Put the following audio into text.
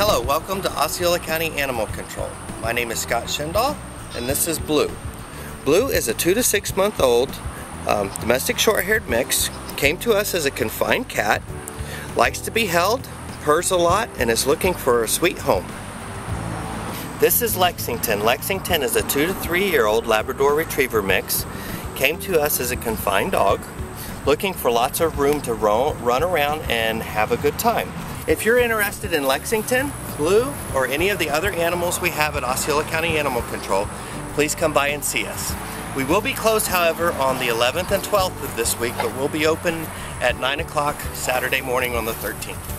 Hello, welcome to Osceola County Animal Control. My name is Scott Schendahl, and this is Bleu. Bleu is a two to six month old um, domestic short-haired mix. Came to us as a confined cat, likes to be held, purrs a lot, and is looking for a sweet home. This is Lexington. Lexington is a two to three year old Labrador Retriever mix. Came to us as a confined dog, looking for lots of room to run around and have a good time. If you're interested in Lexington, Bleu, or any of the other animals we have at Osceola County Animal Control, please come by and see us. We will be closed, however, on the 11th and 12th of this week, but we'll be open at 9 o'clock Saturday morning on the 13th.